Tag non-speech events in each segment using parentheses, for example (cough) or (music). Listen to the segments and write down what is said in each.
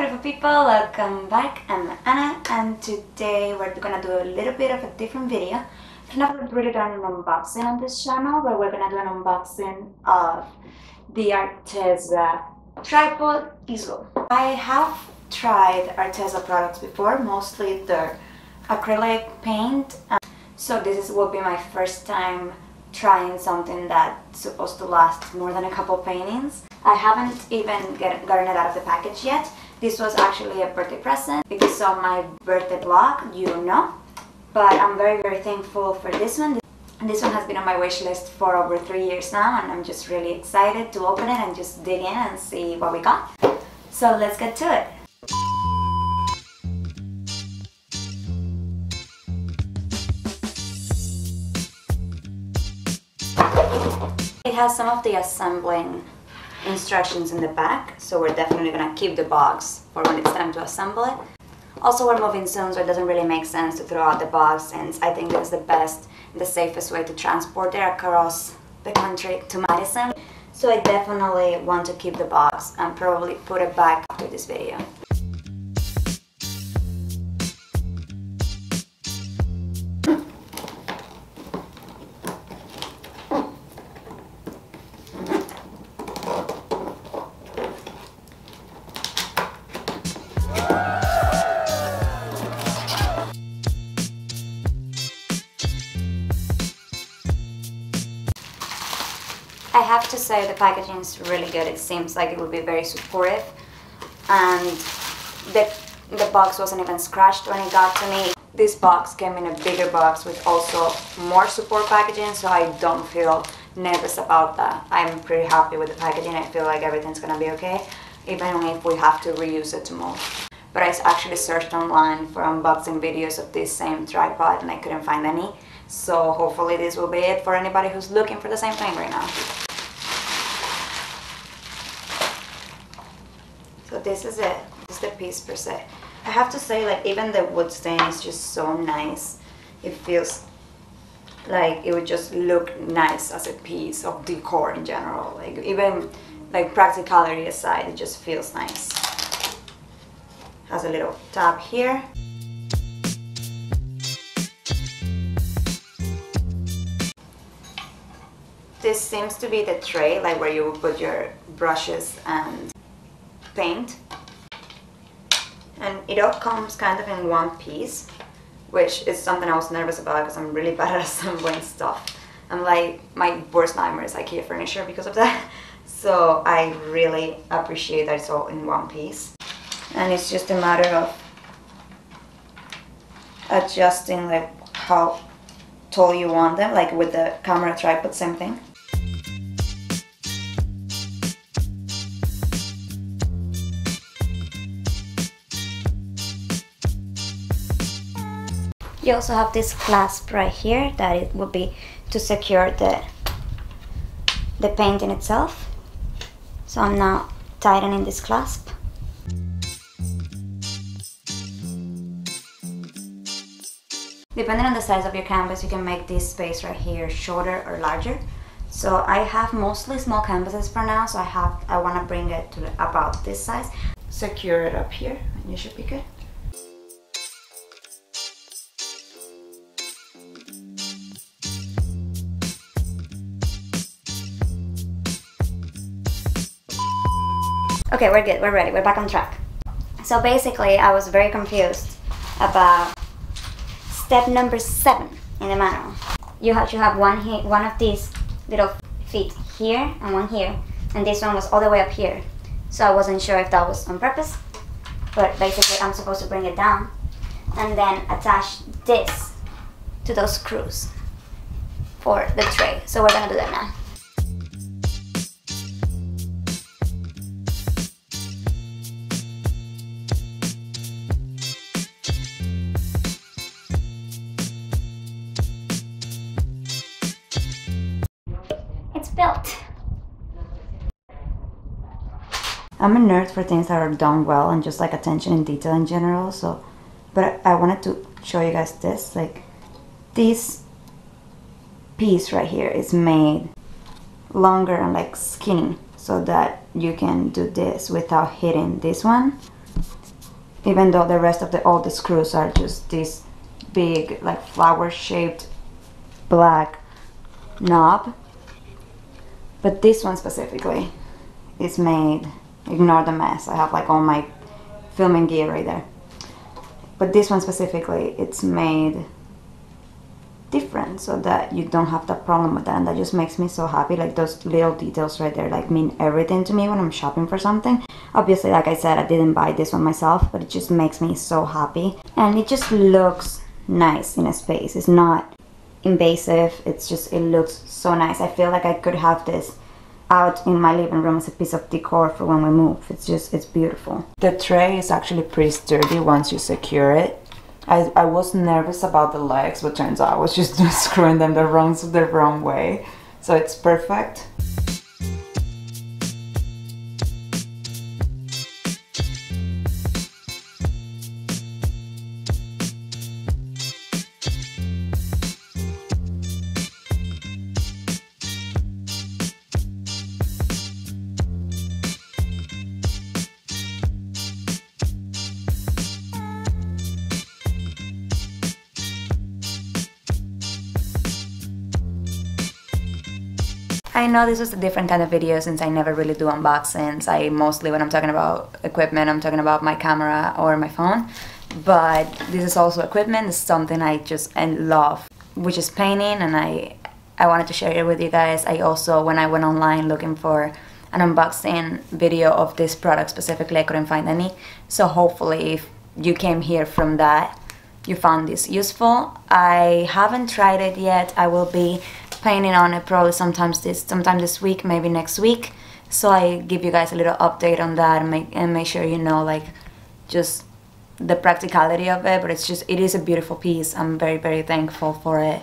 beautiful people, welcome back. I'm Ana and today we're gonna do a little bit of a different video. I've never really done an unboxing on this channel, but we're gonna do an unboxing of the Arteza tripod easel. I have tried Arteza products before, mostly their acrylic paint. So this is, will be my first time trying something that's supposed to last more than a couple paintings. I haven't even get, gotten it out of the package yet. This was actually a birthday present. You saw my birthday vlog, you know. But I'm very, very thankful for this one. This one has been on my wish list for over three years now and I'm just really excited to open it and just dig in and see what we got. So let's get to it. It has some of the assembling instructions in the back, so we're definitely gonna keep the box for when it's time to assemble it. Also, we're moving soon, so it doesn't really make sense to throw out the box since I think it's the best the safest way to transport it across the country to Madison. So I definitely want to keep the box and probably put it back after this video. I have to say the packaging is really good. It seems like it will be very supportive and the, the box wasn't even scratched when it got to me. This box came in a bigger box with also more support packaging so I don't feel nervous about that. I'm pretty happy with the packaging. I feel like everything's gonna be okay even if we have to reuse it to move. But I actually searched online for unboxing videos of this same tripod and I couldn't find any. So hopefully this will be it for anybody who's looking for the same thing right now. So this is it. This is the piece per se. I have to say like even the wood stain is just so nice. It feels like it would just look nice as a piece of decor in general. Like even like practicality aside, it just feels nice. Has a little tab here. This seems to be the tray, like where you put your brushes and paint. And it all comes kind of in one piece, which is something I was nervous about because I'm really (laughs) bad at assembling stuff. I'm like, my worst nightmare is IKEA furniture because of that. (laughs) So I really appreciate that it's all in one piece. And it's just a matter of adjusting like how tall you want them, like with the camera tripod, same thing. You also have this clasp right here that it would be to secure the the paint in itself. So I'm now tightening this clasp. Depending on the size of your canvas, you can make this space right here shorter or larger. So I have mostly small canvases for now, so I have I want to bring it to about this size. Secure it up here, and you should be good. Okay, we're good, we're ready, we're back on track. So basically, I was very confused about step number seven in the manual. You have to have one one of these little feet here and one here, and this one was all the way up here. So I wasn't sure if that was on purpose, but basically I'm supposed to bring it down and then attach this to those screws for the tray. So we're gonna do that now. I'm a nerd for things that are done well and just like attention and detail in general. So, but I wanted to show you guys this. Like, this piece right here is made longer and like skinny so that you can do this without hitting this one even though the rest of the all the screws are just this big like flower shaped black knob but this one specifically is made ignore the mess. I have like all my filming gear right there. But this one specifically it's made different so that you don't have that problem with that. And that just makes me so happy. Like those little details right there like mean everything to me when I'm shopping for something. Obviously like I said I didn't buy this one myself but it just makes me so happy. And it just looks nice in a space. It's not invasive. It's just it looks so nice. I feel like I could have this out in my living room as a piece of decor for when we move. It's just it's beautiful. The tray is actually pretty sturdy once you secure it. I, I was nervous about the legs, but turns out I was just (laughs) screwing them the wrong, the wrong way. So it's perfect. I know this was a different kind of video since I never really do unboxings. I mostly, when I'm talking about equipment, I'm talking about my camera or my phone. But this is also equipment. It's something I just love, which is painting, and I I wanted to share it with you guys. I also, when I went online looking for an unboxing video of this product specifically, I couldn't find any. So hopefully, if you came here from that, you found this useful. I haven't tried it yet. I will be planning on it probably sometimes this sometime this week maybe next week. So I give you guys a little update on that and make and make sure you know like just the practicality of it but it's just it is a beautiful piece. I'm very very thankful for it.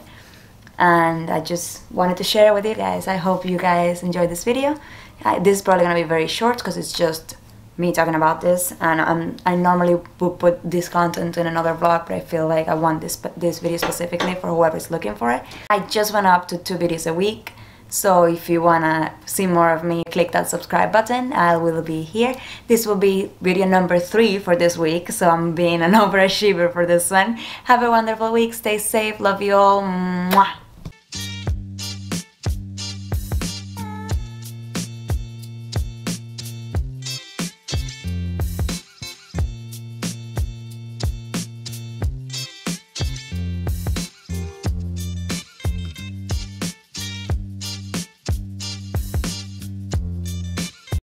And I just wanted to share it with you guys. I hope you guys enjoyed this video. This is probably gonna be very short because it's just me talking about this and I'm, I normally would put this content in another vlog but I feel like I want this this video specifically for whoever's looking for it. I just went up to two videos a week so if you wanna see more of me click that subscribe button I will be here. This will be video number three for this week so I'm being an (laughs) overachiever for this one. Have a wonderful week, stay safe, love you all. Mwah.